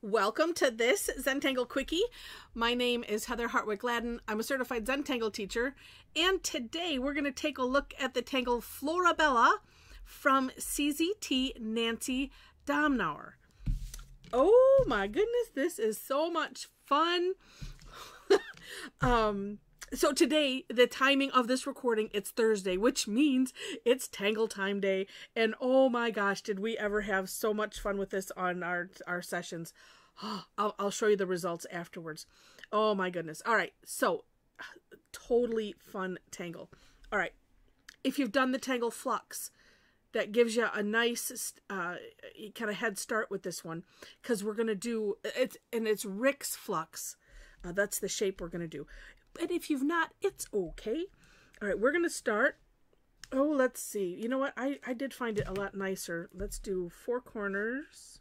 Welcome to this Zentangle Quickie. My name is Heather Hartwick Gladden. I'm a certified Zentangle teacher, and today we're going to take a look at the tangle Florabella from CZT Nancy Domnauer. Oh my goodness, this is so much fun. um, so today the timing of this recording it's thursday which means it's tangle time day. And oh my gosh did we ever have so much fun with this on our our sessions. I'll, I'll show you the results afterwards. Oh my goodness. All right. So totally fun tangle. All right. If you've done the tangle flux that gives you a nice uh, kind of head start with this one because we're going to do it's and it's rick's flux. Uh, that's the shape we're going to do and if you've not, it's okay. All right, we're going to start. Oh, let's see. You know what? I, I did find it a lot nicer. Let's do four corners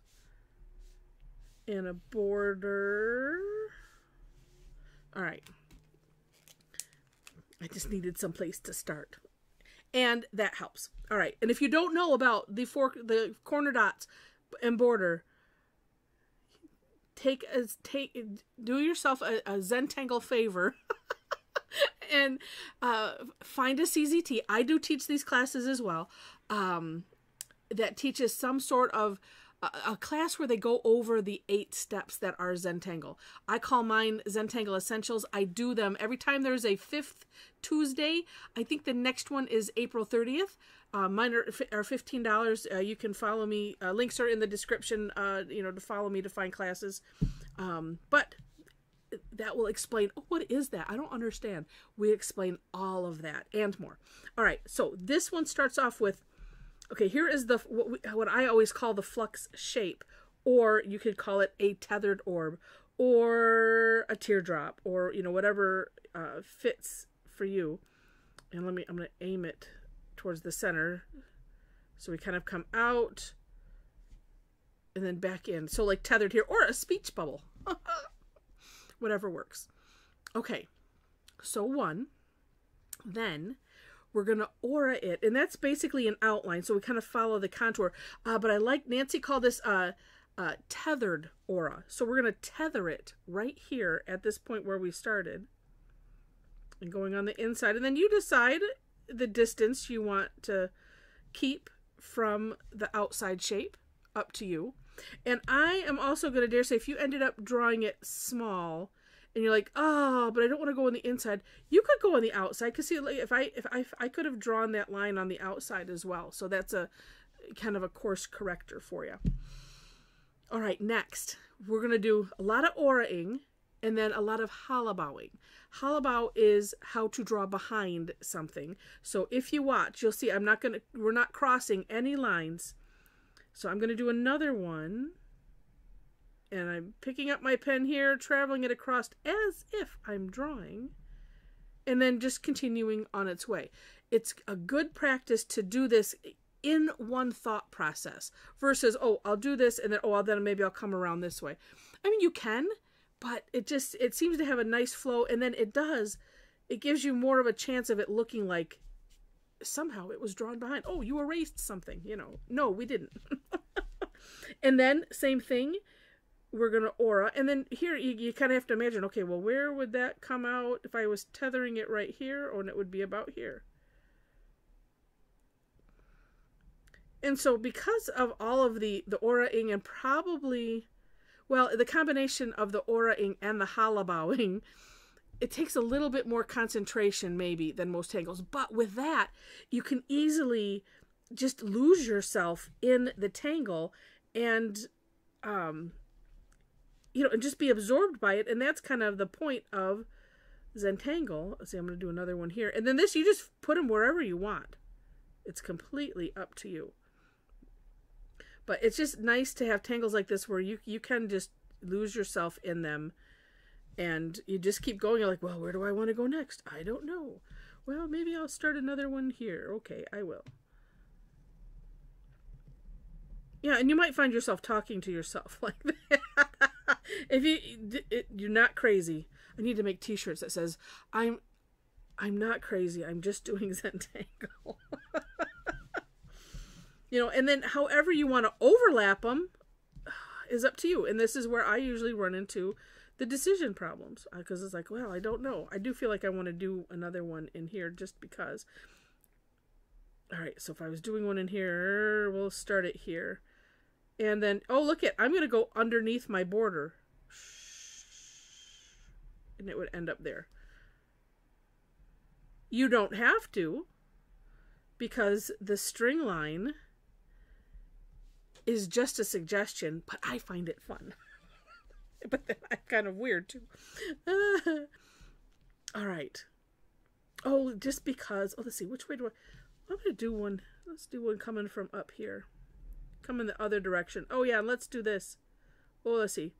and a border. All right. I just needed some place to start. And that helps. All right. And if you don't know about the four the corner dots and border, take as take do yourself a, a Zentangle favor and uh, find a CZT. I do teach these classes as well. Um, that teaches some sort of a, a, class where they go over the eight steps that are Zentangle. I call mine Zentangle Essentials. I do them every time there's a fifth Tuesday. I think the next one is April 30th. Uh, mine are, are $15. Uh, you can follow me. Uh, links are in the description, uh, you know, to follow me to find classes. Um, but that will explain oh, what is that? I don't understand. We explain all of that and more. All right, so this one starts off with okay, here is the what, we, what I always call the flux shape, or you could call it a tethered orb, or a teardrop, or you know whatever uh, fits for you. And let me, I'm going to aim it towards the center, so we kind of come out and then back in. So like tethered here, or a speech bubble. whatever works. Okay, so one, then we're going to aura it, and that's basically an outline, so we kind of follow the contour. Uh, but I like, Nancy called this uh, uh, tethered aura. So we're going to tether it right here at this point where we started. And going on the inside, and then you decide the distance you want to keep from the outside shape, up to you. And I am also going to dare say if you ended up drawing it small and you're like, oh, but I don't want to go on the inside, you could go on the outside. Because see, if I if I if I could have drawn that line on the outside as well, so that's a kind of a course corrector for you. All right, next we're gonna do a lot of auraing and then a lot of hollibaughing. Hollibaugh is how to draw behind something. So if you watch, you'll see I'm not gonna we're not crossing any lines so I'm going to do another one. And I'm picking up my pen here, traveling it across as if I'm drawing. And then just continuing on its way. It's a good practice to do this in one thought process versus, oh, I'll do this and then, oh, then maybe I'll come around this way. I mean, you can, but it just, it seems to have a nice flow. And then it does, it gives you more of a chance of it looking like somehow it was drawn behind. Oh, you erased something, you know. No, we didn't. and then, same thing, we're going to aura. And then here, you, you kind of have to imagine, okay, well, where would that come out if I was tethering it right here? Or it would be about here. And so because of all of the, the auraing and probably, well, the combination of the auraing and the hollibaughing, it takes a little bit more concentration maybe than most tangles but with that you can easily just lose yourself in the tangle and um you know and just be absorbed by it. And that's kind of the point of zentangle. Let's see i'm going to do another one here. And then this you just put them wherever you want. It's completely up to you but it's just nice to have tangles like this where you you can just lose yourself in them and you just keep going. You're like well where do i want to go next? I don't know. Well maybe i'll start another one here. Okay i will. Yeah and you might find yourself talking to yourself like that. If you it, you're not crazy. I need to make t-shirts that says i'm i'm not crazy. I'm just doing zentangle you know and then however you want to overlap them is up to you. And this is where I usually run into the decision problems because uh, it's like, well, I don't know. I do feel like I want to do another one in here just because. All right, so if I was doing one in here, we'll start it here. And then, oh, look at, I'm going to go underneath my border. And it would end up there. You don't have to because the string line is just a suggestion, but I find it fun. but then I'm kind of weird too. all right. Oh, just because. Oh, let's see. Which way do I? I'm to do one. Let's do one coming from up here. Come in the other direction. Oh, yeah. Let's do this. Oh, let's see.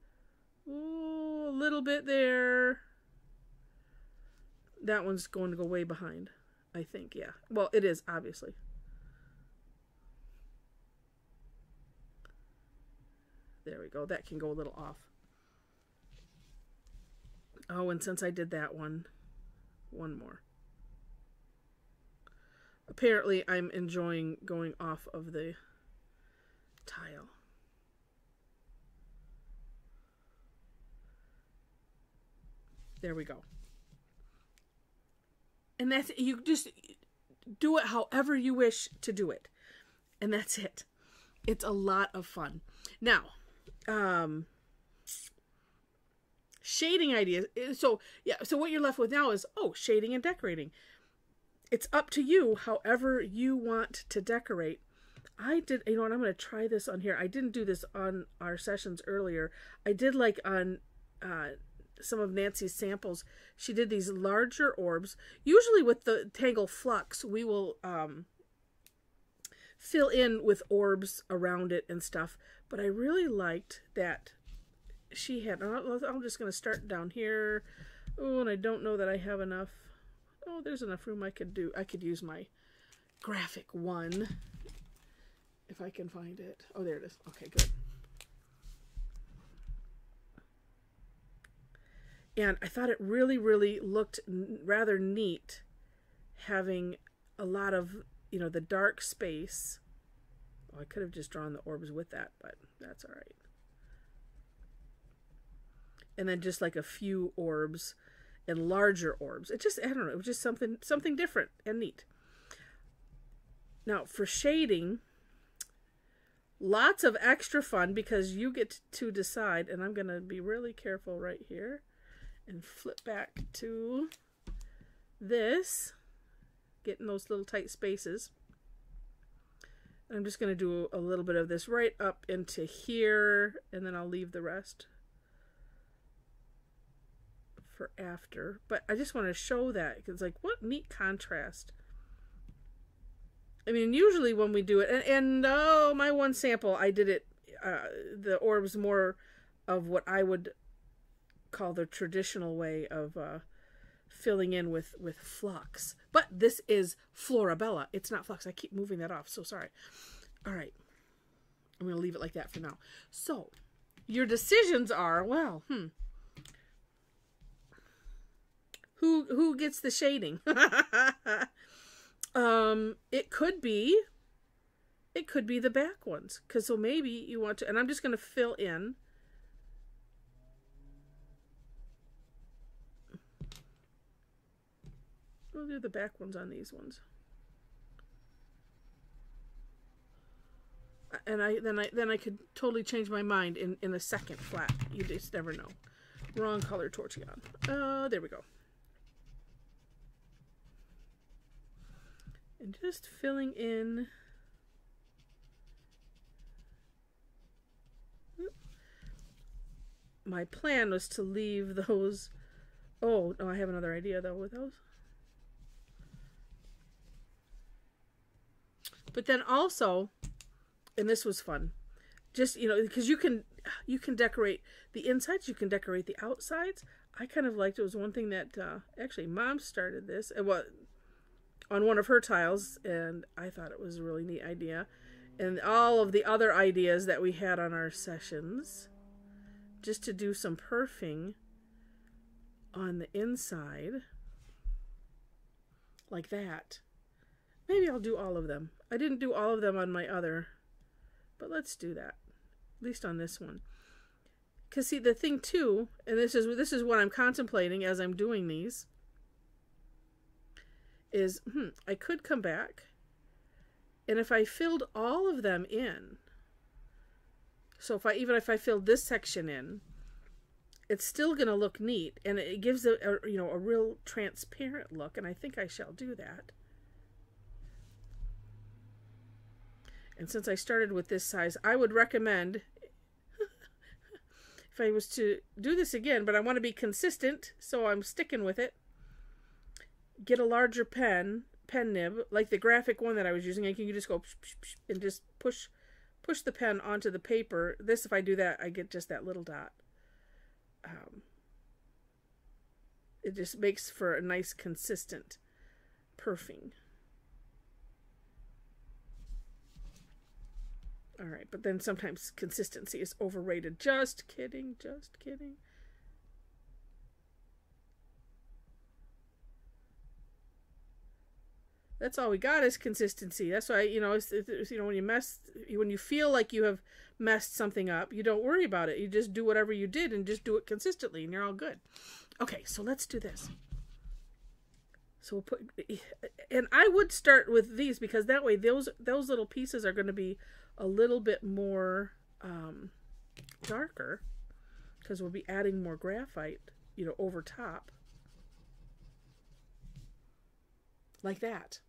Oh, a little bit there. That one's going to go way behind. I think, yeah. Well, it is, obviously. There we go. That can go a little off. Oh, and since I did that one, one more. Apparently, I'm enjoying going off of the tile. There we go. And that's it. you just do it however you wish to do it. And that's it. It's a lot of fun. Now, um shading ideas. So, yeah, so what you're left with now is oh, shading and decorating. It's up to you however you want to decorate. I did, you know what, I'm going to try this on here. I didn't do this on our sessions earlier. I did like on uh, some of Nancy's samples, she did these larger orbs. Usually with the Tangle Flux, we will um, fill in with orbs around it and stuff. But I really liked that she had, oh, I'm just going to start down here. Oh, and I don't know that I have enough. Oh, there's enough room I could do. I could use my graphic one if I can find it. Oh, there it is. Okay, good. and I thought it really, really looked rather neat having a lot of, you know, the dark space. I could have just drawn the orbs with that, but that's all right. And then just like a few orbs and larger orbs. It just, I don't know, it was just something, something different and neat. Now, for shading, lots of extra fun because you get to decide, and I'm going to be really careful right here and flip back to this, getting those little tight spaces. I'm just going to do a little bit of this right up into here, and then I'll leave the rest for after. But I just want to show that, because like, what neat contrast. I mean, usually when we do it, and, and oh, my one sample, I did it, uh, the orbs more of what I would call the traditional way of uh, filling in with with flux. But this is Florabella. It's not flux. I keep moving that off. So sorry. All right. I'm going to leave it like that for now. So, your decisions are, well, hmm. Who who gets the shading? um it could be it could be the back ones cuz so maybe you want to and I'm just going to fill in We'll do the back ones on these ones. And I then I then I could totally change my mind in in a second flat. You just never know. Wrong color tortillon. Uh, there we go. And just filling in. My plan was to leave those. Oh no, I have another idea though with those. But then also, and this was fun, just you know because you can you can decorate the insides, you can decorate the outsides. I kind of liked it was one thing that uh, actually mom started this and what on one of her tiles, and I thought it was a really neat idea. And all of the other ideas that we had on our sessions, just to do some perfing on the inside, like that. Maybe I'll do all of them. I didn't do all of them on my other, but let's do that. At least on this one. Because see, the thing too, and this is this is what I'm contemplating as I'm doing these, is hmm, I could come back, and if I filled all of them in, so if I even if I filled this section in, it's still going to look neat, and it gives a, a you know a real transparent look, and I think I shall do that. And since I started with this size, I would recommend if I was to do this again, but I want to be consistent, so I'm sticking with it. Get a larger pen, pen nib, like the graphic one that I was using. And you can just go and just push, push the pen onto the paper. This, if I do that, I get just that little dot. Um, it just makes for a nice, consistent perfing. All right, but then sometimes consistency is overrated. Just kidding, just kidding. That's all we got is consistency. That's why you know, it's, it's, you know, when you mess, when you feel like you have messed something up, you don't worry about it. You just do whatever you did and just do it consistently, and you're all good. Okay, so let's do this. So we'll put, and I would start with these because that way those those little pieces are going to be a little bit more um, darker because we'll be adding more graphite, you know, over top. Like that.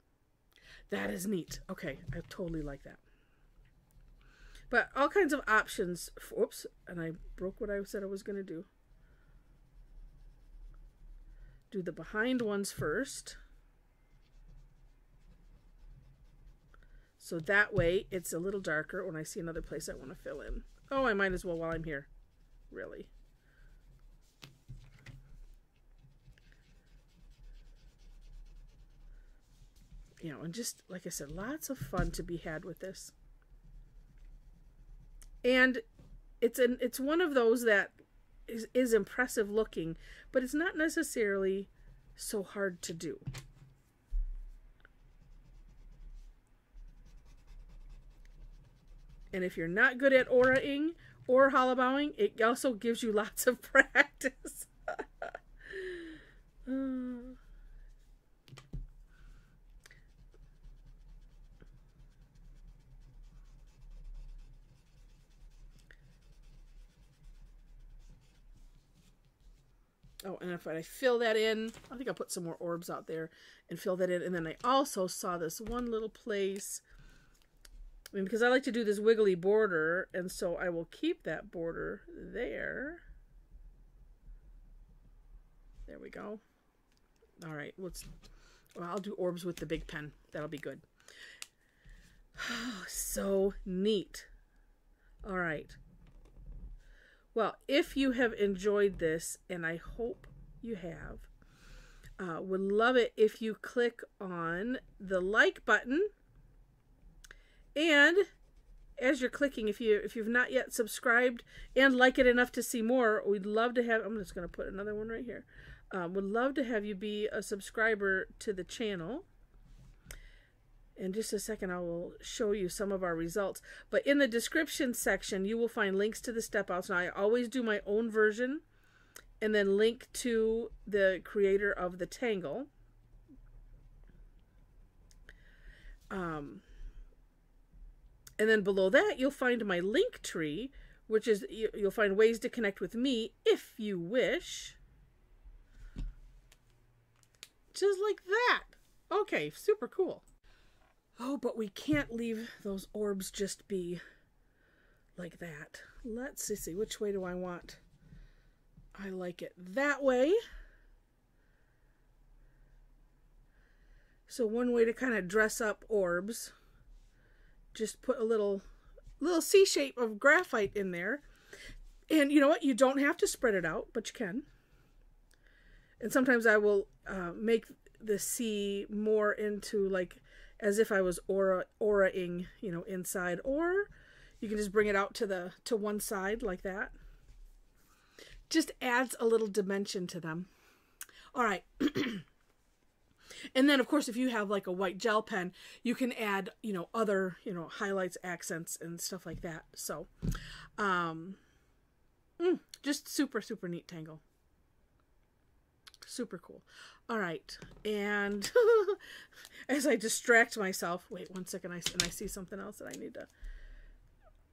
That is neat. Okay, I totally like that. But all kinds of options. Whoops, and I broke what I said I was going to do. Do the behind ones first. So that way it's a little darker when I see another place I want to fill in. Oh, I might as well while I'm here. Really. You know, and just, like I said, lots of fun to be had with this. And it's an it's one of those that is, is impressive looking, but it's not necessarily so hard to do. And if you're not good at auraing or hollibaughing, it also gives you lots of practice. Oh, and if I fill that in, I think I'll put some more orbs out there and fill that in. And then I also saw this one little place I mean, because I like to do this wiggly border, and so I will keep that border there. There we go. All right, let's, well, I'll do orbs with the big pen. That'll be good. so neat. All right. Well, if you have enjoyed this, and I hope you have, uh, would love it if you click on the like button and as you're clicking, if you if you've not yet subscribed and like it enough to see more, we'd love to have. I'm just going to put another one right here. Um, would love to have you be a subscriber to the channel. In just a second, I will show you some of our results. But in the description section, you will find links to the step outs. Now, I always do my own version and then link to the creator of the Tangle. Um, and then below that, you'll find my link tree, which is you'll find ways to connect with me if you wish. Just like that. Okay, super cool. Oh, but we can't leave those orbs just be like that. Let's see, which way do I want? I like it that way. So one way to kind of dress up orbs just put a little little C shape of graphite in there. And you know what? You don't have to spread it out, but you can. And sometimes I will uh, make the C more into like as if I was aura auraing, you know, inside. Or you can just bring it out to the to one side like that. Just adds a little dimension to them. All right. And then, of course, if you have like a white gel pen, you can add, you know, other, you know, highlights, accents, and stuff like that. So, um, mm, just super super neat tangle. Super cool. All right. And as i distract myself wait one second I, and i see something else that i need to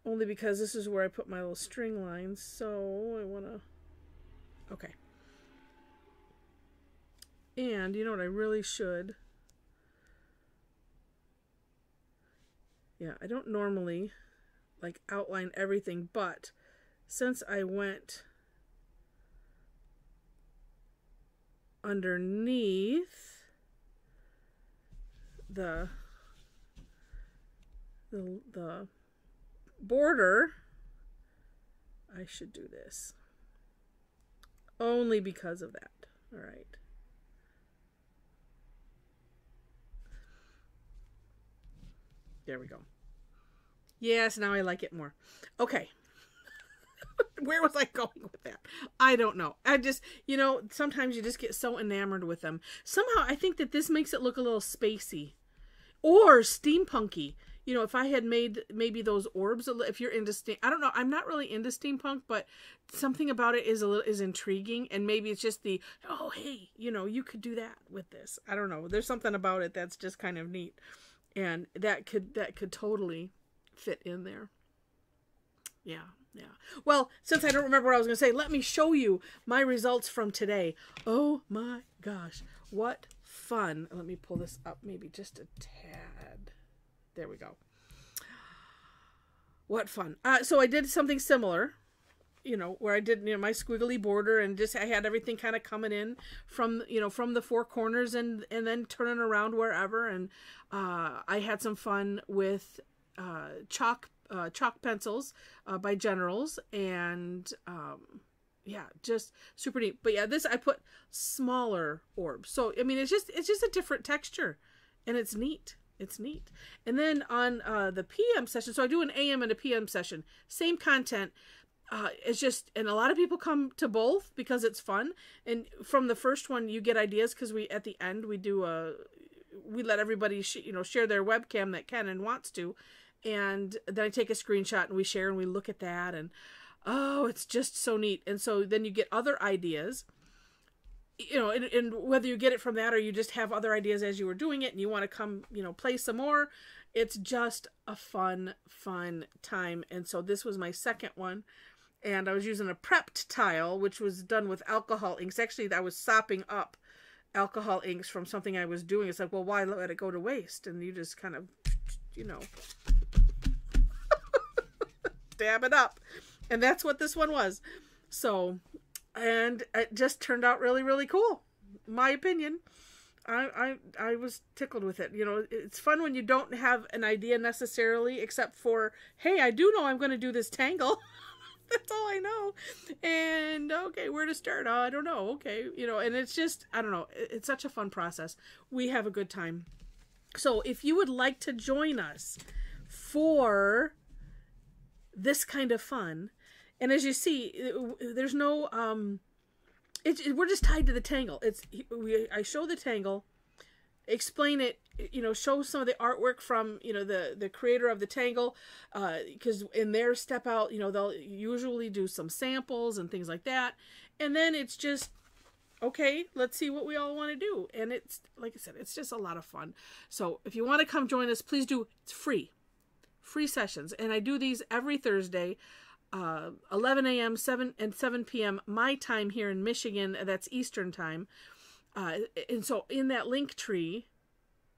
only because this is where i put my little string lines so i want to okay and you know what i really should? Yeah i don't normally like outline everything but since I went underneath the the, the border I should do this. Only because of that. All right there we go yes now I like it more okay where was I going with that? I don't know. I just, you know, sometimes you just get so enamored with them. Somehow I think that this makes it look a little spacey or steampunky. You know, if I had made maybe those orbs, if you're into steam, I don't know. I'm not really into steampunk, but something about it is a little is intriguing, and maybe it's just the oh hey, you know, you could do that with this. I don't know. There's something about it that's just kind of neat, and that could that could totally fit in there. Yeah, yeah. Well, since I don't remember what I was going to say, let me show you my results from today. Oh my gosh, what fun. Let me pull this up maybe just a tad. There we go. What fun. Uh, so I did something similar, you know, where I did you know, my squiggly border and just I had everything kind of coming in from, you know, from the four corners and, and then turning around wherever. And uh, I had some fun with uh, chalk uh, chalk pencils uh, by General's, and um, yeah, just super neat. But yeah, this I put smaller orbs, so I mean it's just it's just a different texture, and it's neat. It's neat. And then on uh, the PM session, so I do an AM and a PM session, same content. Uh, it's just, and a lot of people come to both because it's fun. And from the first one, you get ideas because we at the end we do a we let everybody sh- you know share their webcam that can and wants to and then I take a screenshot and we share and we look at that and oh, it's just so neat. And so then you get other ideas, you know, and, and whether you get it from that or you just have other ideas as you were doing it and you want to come, you know, play some more, it's just a fun, fun time. And so this was my second one. And I was using a prepped tile, which was done with alcohol inks. Actually, I was sopping up alcohol inks from something I was doing. It's like, well, why let it go to waste? And you just kind of, you know, dab it up. And that's what this one was. So, and it just turned out really, really cool. My opinion. I, I I was tickled with it. You know, it's fun when you don't have an idea necessarily, except for, hey, I do know I'm going to do this tangle. That's all I know. And okay, where to start? Oh, I don't know. Okay, you know, and it's just I don't know. It's such a fun process. We have a good time. So if you would like to join us for this kind of fun. And as you see, there's no um, it, it, we're just tied to the tangle. It's we I show the tangle, explain it, you know, show some of the artwork from you know the the creator of the tangle, uh because uh, in their step out, you know, they'll usually do some samples and things like that, and then it's just okay, let's see what we all want to do. And it's like I said, it's just a lot of fun. So if you want to come join us, please do. It's free free sessions, and I do these every Thursday, uh, 11 a.m. 7 and 7 p.m. my time here in Michigan. That's Eastern time. Uh, and so in that link tree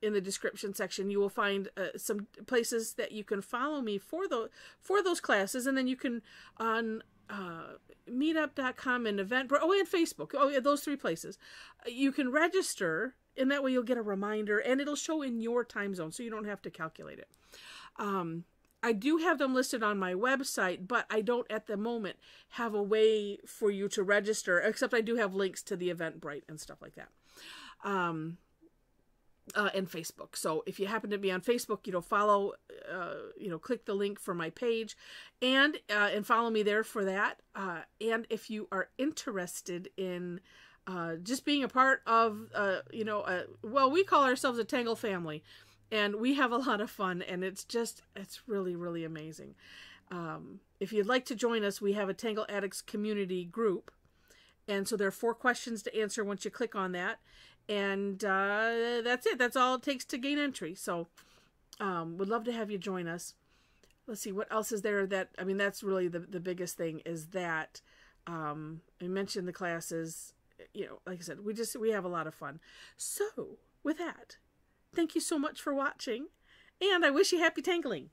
in the description section you will find uh, some places that you can follow me for the for those classes. And then you can on uh, meetup.com and event oh and facebook. Oh yeah those three places. You can register and that way you'll get a reminder and it'll show in your time zone so you don't have to calculate it. Um, I do have them listed on my website, but I don't at the moment have a way for you to register, except I do have links to the Eventbrite and stuff like that. Um, uh, and Facebook. So if you happen to be on Facebook, you know, follow, uh, you know, click the link for my page, and uh, and follow me there for that. Uh, and if you are interested in uh, just being a part of, uh, you know, a, well, we call ourselves a Tangle family and we have a lot of fun and it's just it's really really amazing um, if you'd like to join us, we have a Tangle Addicts community group. And so there are four questions to answer once you click on that. And uh, that's it. That's all it takes to gain entry. So um, would love to have you join us. Let's see, what else is there that, I mean, that's really the, the biggest thing is that um, I mentioned the classes, you know, like I said, we just, we have a lot of fun. So with that, thank you so much for watching. And I wish you happy tangling.